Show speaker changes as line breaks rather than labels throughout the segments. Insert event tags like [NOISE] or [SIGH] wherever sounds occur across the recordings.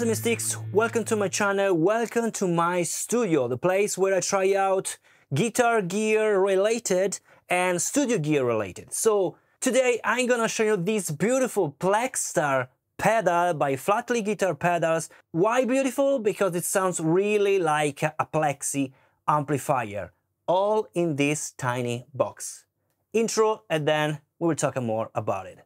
And mystics, welcome to my channel, welcome to my studio, the place where I try out guitar gear related and studio gear related. So today I'm gonna show you this beautiful Plexstar pedal by Flattley Guitar Pedals. Why beautiful? Because it sounds really like a Plexi amplifier, all in this tiny box. Intro and then we will talk more about it.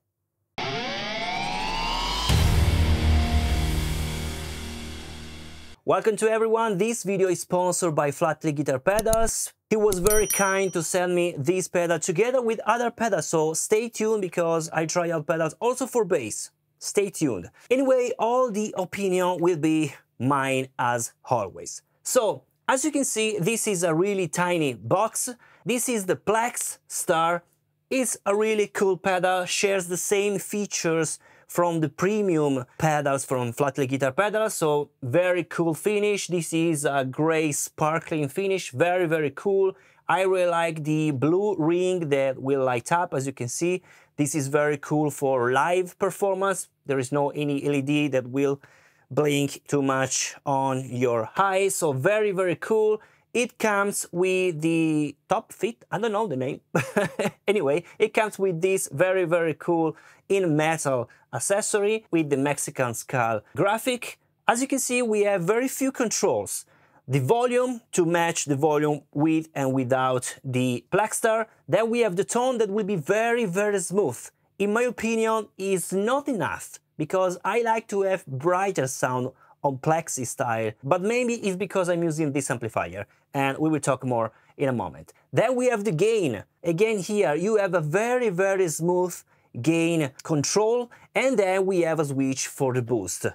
Welcome to everyone, this video is sponsored by Flattley Guitar Pedals. He was very kind to send me this pedal together with other pedals, so stay tuned because I try out pedals also for bass. Stay tuned. Anyway, all the opinion will be mine as always. So, as you can see, this is a really tiny box. This is the Plex Star. It's a really cool pedal, shares the same features from the premium pedals from Flattley Guitar Pedals, so very cool finish. This is a gray sparkling finish, very, very cool. I really like the blue ring that will light up, as you can see. This is very cool for live performance. There is no any LED that will blink too much on your eyes, so very, very cool. It comes with the top fit, I don't know the name. [LAUGHS] anyway, it comes with this very, very cool in metal accessory with the Mexican skull graphic. As you can see, we have very few controls. The volume to match the volume with and without the Plexstar. Then we have the tone that will be very, very smooth. In my opinion, is not enough because I like to have brighter sound on Plexi style, but maybe it's because I'm using this amplifier, and we will talk more in a moment. Then we have the gain. Again here, you have a very, very smooth gain control, and then we have a switch for the boost,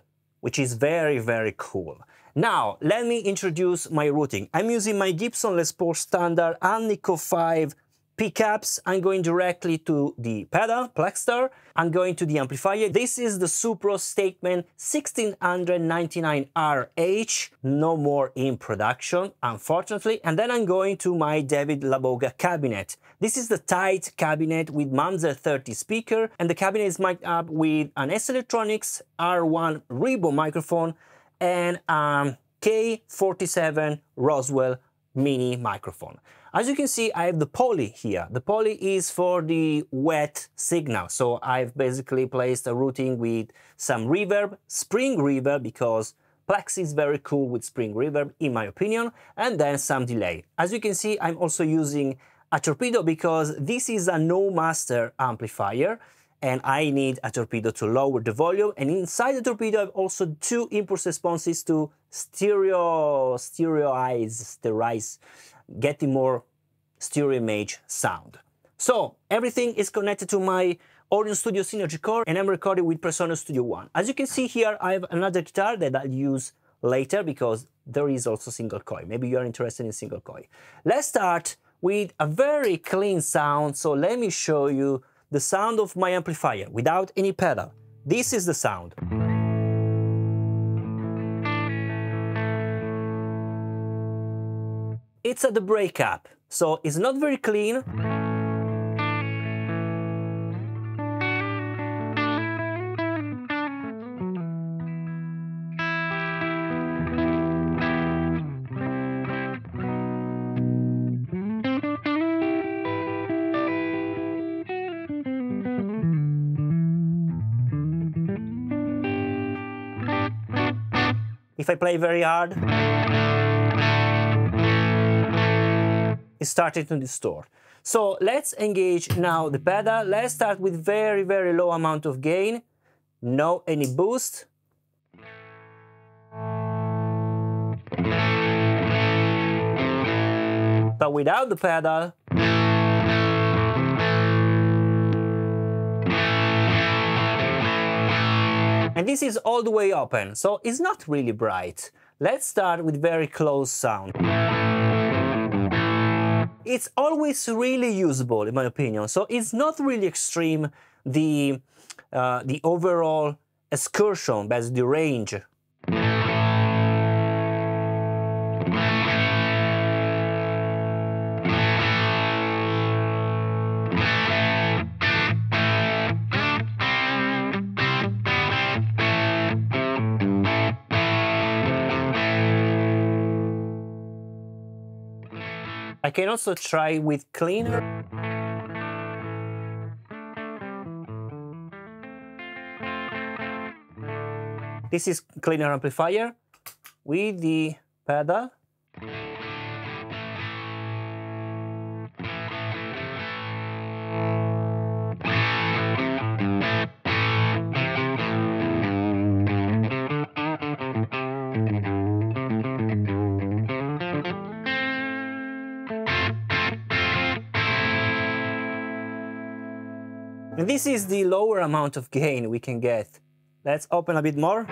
which is very, very cool. Now, let me introduce my routing. I'm using my Gibson Les Paul Standard Alnico 5 pickups, I'm going directly to the pedal, Plexstar, I'm going to the amplifier. This is the Supro Statesman 1699RH, no more in production, unfortunately. And then I'm going to my David Laboga cabinet. This is the tight cabinet with Mamzer 30 speaker, and the cabinet is mic'd up with an S Electronics R1 Rebo microphone and um, K47 Roswell mini microphone. As you can see, I have the poly here. The poly is for the wet signal. So I've basically placed a routing with some reverb, spring reverb, because Plex is very cool with spring reverb, in my opinion, and then some delay. As you can see, I'm also using a torpedo because this is a no master amplifier and I need a torpedo to lower the volume. And inside the torpedo, I have also two impulse responses to stereo, stereoize, sterilize getting more stereo image sound. So everything is connected to my Audio Studio Synergy Core and I'm recording with Presonus Studio One. As you can see here, I have another guitar that I'll use later because there is also single coil. Maybe you are interested in single coil. Let's start with a very clean sound. So let me show you the sound of my amplifier without any pedal. This is the sound. It's at the breakup, so it's not very clean. If I play very hard, started to distort. So let's engage now the pedal. Let's start with very, very low amount of gain. No any boost. But without the pedal, And this is all the way open, so it's not really bright. Let's start with very close sound it's always really usable in my opinion. So it's not really extreme the uh, the overall excursion, but the range I can also try with cleaner. This is cleaner amplifier with the pedal. This is the lower amount of gain we can get. Let's open a bit more.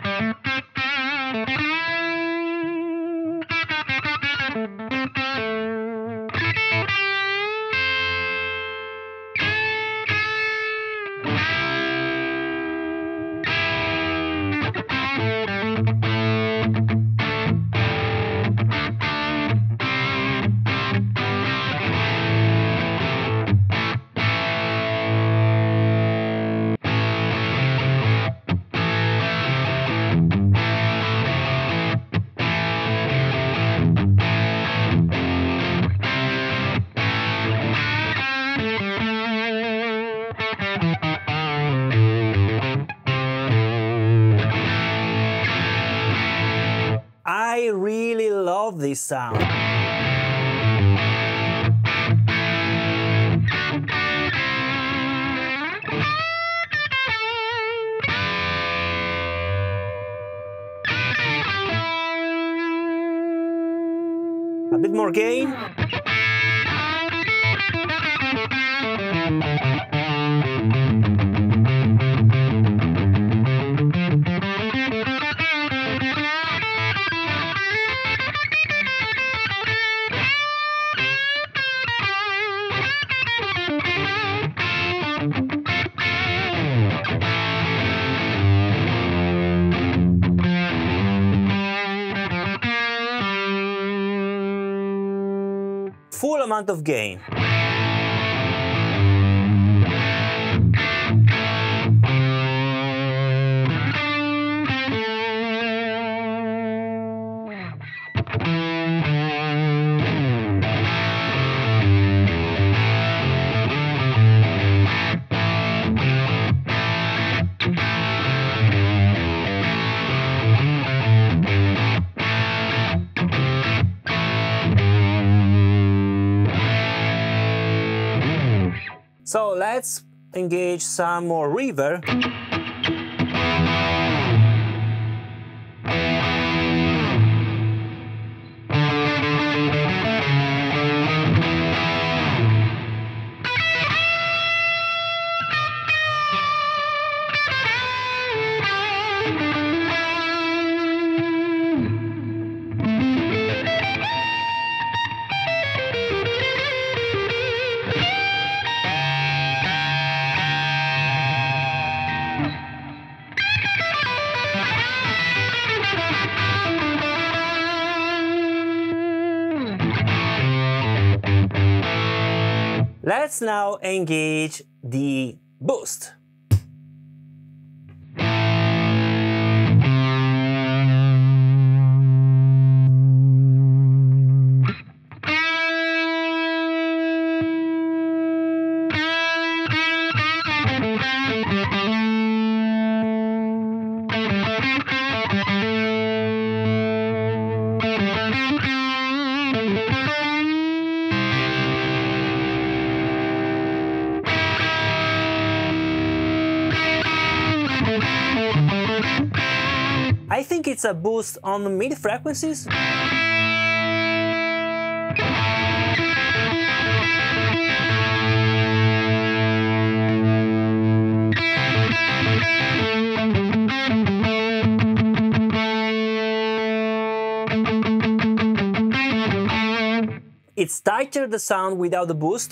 Really love this sound. A bit more gain. Amount of gain. Engage some more reverb. Let's now engage the boost. I think it's a boost on the mid frequencies. It's tighter the sound without the boost.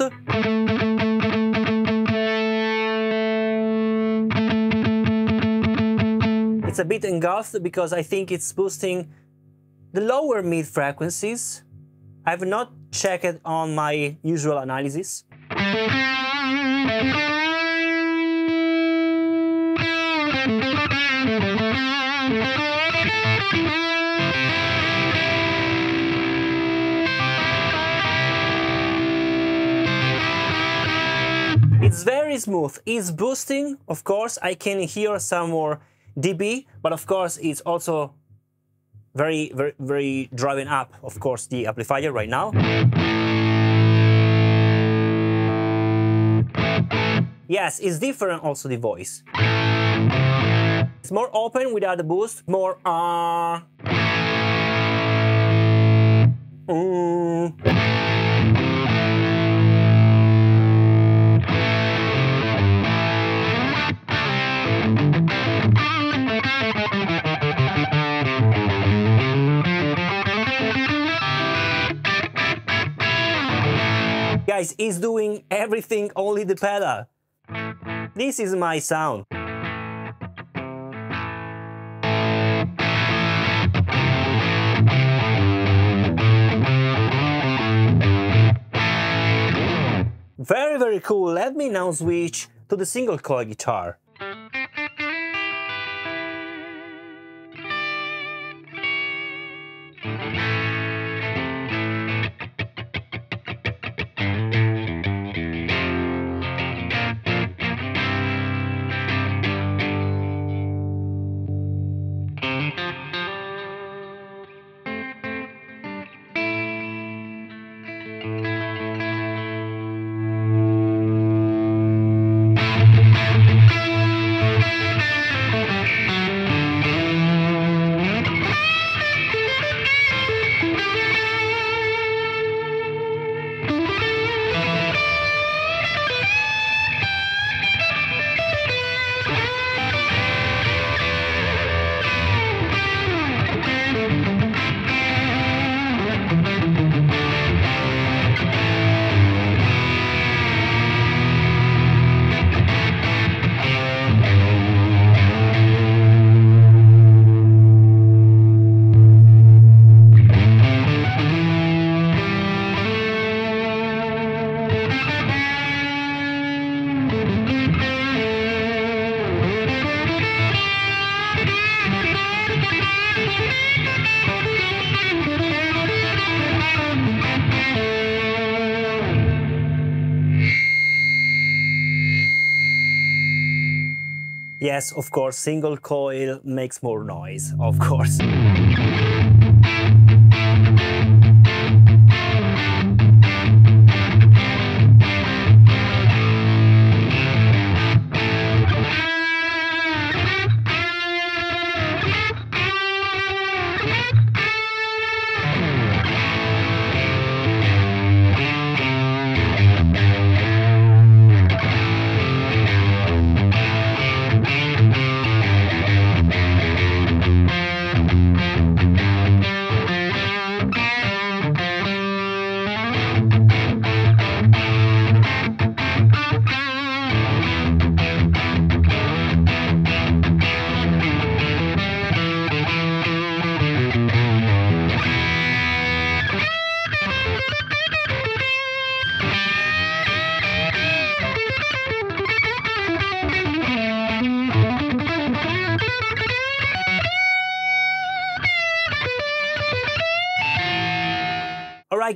It's a bit engulfed because I think it's boosting the lower mid frequencies. I've not checked on my usual analysis. It's very smooth, it's boosting, of course I can hear some more dB, but of course it's also very, very, very driving up, of course, the amplifier right now. Yes, it's different also the voice. It's more open without the boost, more uh, mm. Guys, it's doing everything only the pedal. This is my sound. Very, very cool. Let me now switch to the single coil guitar. Yes, of course, single coil makes more noise, of course.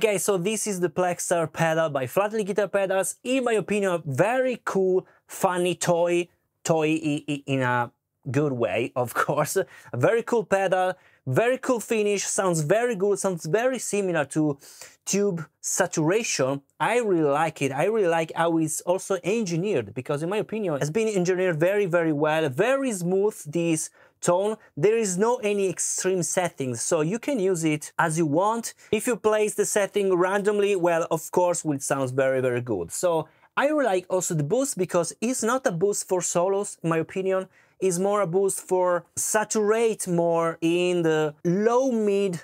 Guys, so this is the Plexstar pedal by Flattley Guitar Pedals. In my opinion, a very cool, funny toy. Toy in a good way, [LAUGHS] of course. A very cool pedal, very cool finish, sounds very good, sounds very similar to tube saturation. I really like it. I really like how it's also engineered because in my opinion, it's been engineered very, very well, very smooth, this tone, there is no any extreme settings, so you can use it as you want. If you place the setting randomly, well, of course, it sounds very, very good. So I really like also the boost because it's not a boost for solos, in my opinion. It's more a boost for saturate more in the low mid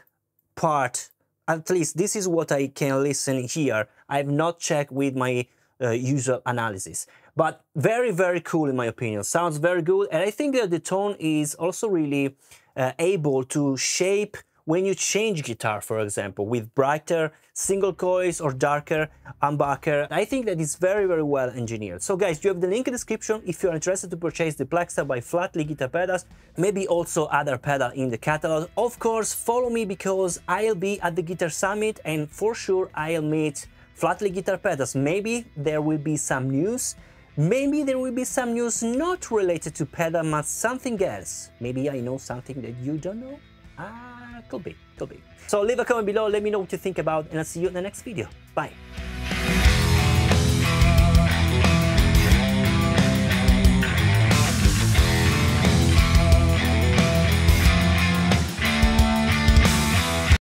part. At least this is what I can listen here. I have not checked with my uh, user analysis. But very, very cool in my opinion. Sounds very good. And I think that the tone is also really uh, able to shape when you change guitar, for example, with brighter single coils or darker humbucker. I think that it's very, very well engineered. So guys, you have the link in the description if you're interested to purchase the Plexstar by Flattley Guitar Pedals, maybe also other pedal in the catalog. Of course, follow me because I'll be at the Guitar Summit and for sure I'll meet Flattley Guitar Pedals. Maybe there will be some news Maybe there will be some news not related to pedal but something else. Maybe I know something that you don't know? Ah, could be, could be. So leave a comment below, let me know what you think about and I'll see you in the next video. Bye.